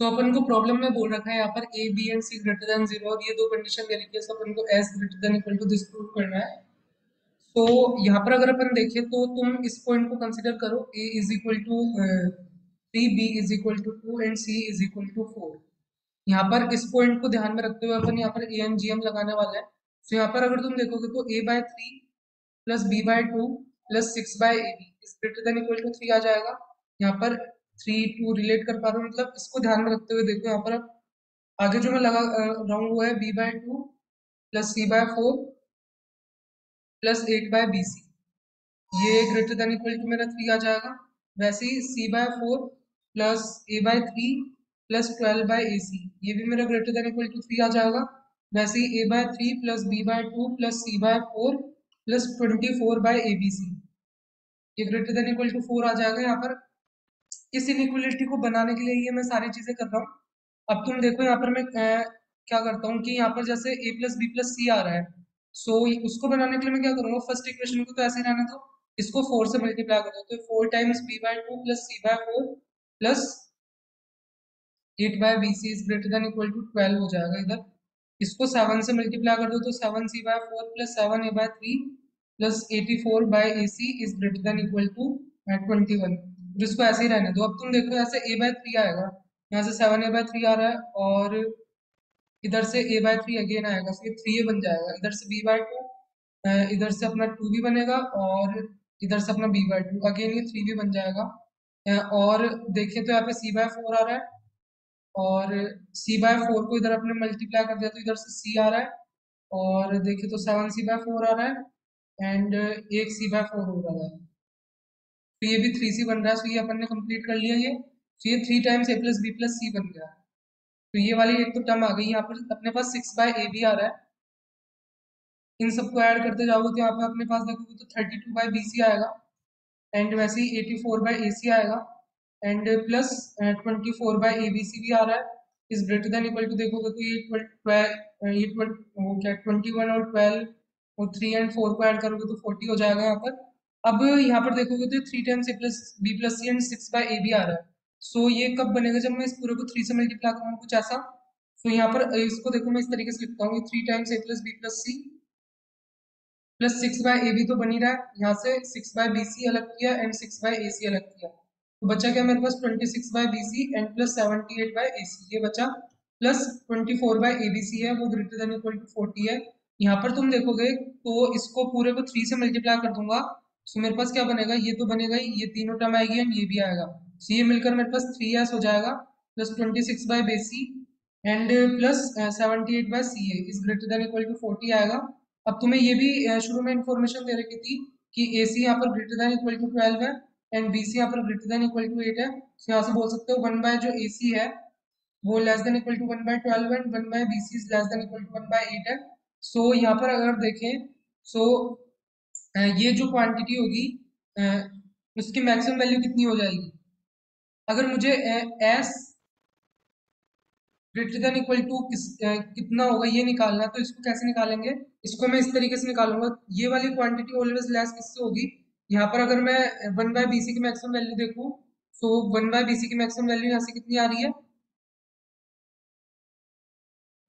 तो अपन को प्रॉब्लम में बोल रखा है यहाँ पर A B and C greater than zero और ये दो कंडीशन दे रखी है अपन को S greater than equal to this prove करना है। तो यहाँ पर अगर अपन देखें तो तुम इस पॉइंट को कंसिडर करो A is equal to three B is equal to two and C is equal to four यहाँ पर इस पॉइंट को ध्यान में रखते हुए अपन यहाँ पर ए एन जी एम लगाने वाले हैं। तो यहाँ पर अगर तुम देखोगे तो A by three plus B by two plus six by A B is greater than equal to three आ जाएगा। यहाँ पर थ्री टू रिलेट कर पा रहा हूँ। मतलब इसको ध्यान में रखते हुए देखो यहाँ पर आप। आगे जो मैं लगा रहा हूँ वो है B by two plus C by four plus eight by B C ये ग्रेटर देन इक्वल टू मेरा थ्री आ जाएगा। वैसे ही C by four plus A by three plus twelve by A C ये भी मेरा greater than equal to three आ जाएगा। वैसे ही A by three plus B by two plus C by four plus twenty four by A B C ये greater than equal to four आ जाएगा यहाँ पर। इस इनइक्वलिटी को बनाने के लिए ये मैं सारी चीज़ें कर रहा हूँ। अब तुम देखो यहाँ पर मैं क्या करता हूँ कि यहाँ पर जैसे A plus B plus C आ रहा है। सो so, उसको बनाने के लिए मैं क्या करूँगा? फ़र्स्ट इक्वेशन को तो ऐसे ही रहने दो। इसको फोर से मल्टीप्लाई कर। तो four times B by two plus C by four plus eight by B C is greater than equal to twelve हो जाएगा इधर। इसको सेवन से मल्टीप्लाई कर दो तो seven C by four plus seven A by three plus eighty four by A C is greater than equal to twenty one जिसको ऐसे ही रहने दो। अब तुम देखो ऐसे ए बाय थ्री आएगा। यहाँ से सेवन ए बाय थ्री आ रहा है और इधर से ए बाय थ्री अगेन आएगा। ये थ्री ए बन जाएगा। इधर से बी बाय टू इधर से अपना टू भी बनेगा और इधर से अपना बी बाय टू अगेन ये थ्री भी बन जाएगा। और देखिए तो यहाँ पे सी बाय फोर आ रहा है और सी बाय फोर को इधर अपने मल्टीप्लाई कर दिया तो इधर से सी आ रहा है और देखिए तो सेवन सी बाय फोर आ रहा है एंड एक सी बाय फोर हो रहा है। तो ये भी थ्री सी बन रहा है तो ये अपन ने कंप्लीट कर लिया ये। तो ये three times A plus B plus C बन गया। तो ये वाली एक तो टर्म आ गई, यहाँ पर अपने पास सिक्स बाय ए भी आ रहा है। इन सबको ऐड करते जाओगे तो यहाँ पे अपने पास देखोगे तो thirty two by B C आएगा। एंड वैसे ही eighty four by A C आएगा। And plus twenty four by A B C भी आ रहा है। इस ग्रेटर देन इक्वल टू देखोगे तो ये ट्वेल्व ये वो क्या ट्वेंटी वन और ट्वेल्व और थ्री एंड फोर को ऐड करोगे तो फोर्टी हो जाएगा यहाँ पर। अब यहाँ पर देखोगे तो three times A plus B plus C and six by A भी आ रहा है। सो so, ये कब बनेगा जब मैं इस पूरे को थ्री से मल्टीप्लाई करूँगा कुछ ऐसा? तो so, यहाँ पर इसको देखो मैं इस तरीके से लिखता हूँ three times A plus B plus C plus six by A भी तो बनी रहा है। यहाँ से सिक्स बाय बी सी अलग किया and six by A C अलग किया। तो बचा क्या मेरे पास? Twenty six by B C and plus seventy eight by A C ये बचा। Plus twenty four by A B C है वो greater than equal to forty है। यहाँ पर तुम देखोगे तो इसको पूरे को थ्री से मल्टीप्लाई कर दूँगा। सो मेरे पास क्या बनेगा? ये तो बनेगा ही ये तीनों टर्म आएगी एंड ये भी आएगा। सो ये मिलकर मेरे पास थ्री एस हो जाएगा plus twenty six by B C and plus seventy eight by C A is greater than equal to forty आएगा। अब तुम्हें ये भी uh, शुरू में इन्फॉर्मेशन दे रखी थी कि ए सी यहाँ पर greater than equal to twelve है एंड बी सी यहाँ पर greater than equal to eight है। सो यहाँ से बोल सकते हो वन बाय जो ए सी है वो less than equal to one by twelve and one by B C is less than equal to one by eight है। सो यहाँ पर अगर देखें सो ये जो क्वांटिटी होगी उसकी मैक्सिमम वैल्यू कितनी हो जाएगी? अगर मुझे S greater than equal to कितना होगा ये निकालना तो इसको कैसे निकालेंगे? इसको मैं इस तरीके से निकालूँगा। ये वाली क्वांटिटी ऑलवेज लेस किससे होगी? यहाँ पर अगर मैं वन बाय बी की मैक्सिमम वैल्यू देखूँ तो वन बाय बी की मैक्सिमम वैल्यू यहाँ से कितनी आ रही है?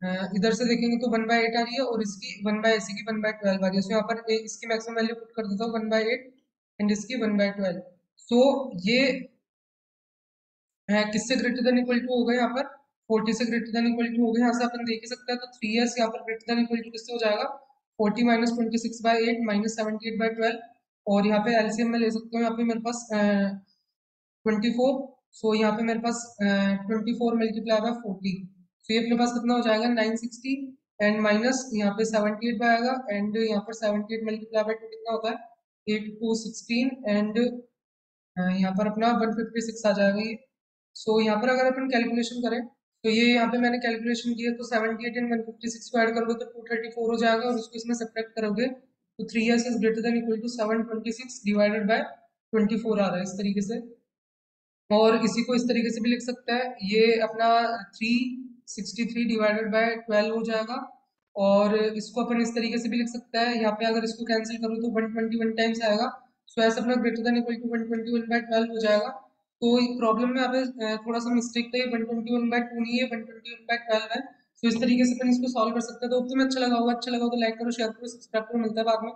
इधर से देखेंगे तो वन बाय एट आ रही है और इसकी वन बाय एसी की वन बाय ट्वेल्व आ रही है। सो यहाँ पर इसकी मैक्सिमम वैल्यू पुट कर देता हूँ वन बाय एट एंड इसकी वन बाय ट्वेल्व। सो ये किससे ग्रेटर देन इक्वल टू होगा यहाँ पर? फोर्टी से ग्रेटर देन इक्वल टू होगा। यहाँ से अपन देख ही सकते हैं तो थ्री ईयर्स यहाँ पर ग्रेटर देन इक्वल टू किससे हो जाएगा? Forty minus twenty six by eight minus seventy eight by twelve और यहाँ पे एलसीएम में ले सकते हो, यहाँ पे मेरे पास ट्वेंटी फोर सो यहाँ पे मेरे पास twenty four multiply by forty तो ये अपने पास कितना हो जाएगा? 960 एंड माइनस यहाँ पे 78 पे आएगा एंड यहाँ पर 78 मल्टीप्लाई बाय टू कितना होता है? 8 टू 16 एंड यहाँ पर अपना 156 आ जाएगा ये। सो so, यहाँ पर अगर अपन कैलकुलेशन करें तो ये यहाँ पे मैंने कैलकुलेशन किया तो 78 एंड 156 को ऐड करोगे तो 234 हो जाएगा और उसको इसमें सब्ट्रैक्ट करोगे तो three years is greater than equal to 726 divided by 24 आ रहा है इस तरीके से। और इसी को इस तरीके से भी लिख सकता है। ये अपना three sixty three divided by twelve हो जाएगा। और इसको अपन इस तरीके से भी लिख सकते हैं। यहाँ पे अगर इसको कैंसिल करूँ तो वन ट्वेंटी वन टाइम्स आएगा। सो ऐसा अपना greater than equal to one twenty one by twelve हो जाएगा। तो प्रॉब्लम में यहाँ थोड़ा सा मिस्टेक था ये one twenty one by two नहीं है one twenty one by twelve है। तो इस तरीके से अपन इसको सॉल्व कर सकते हैं। तो तुम्हें अच्छा लगा होगा। अच्छा लगा तो लाइक करो शेयर करो सब्सक्राइब करो। मिलता है बाद में।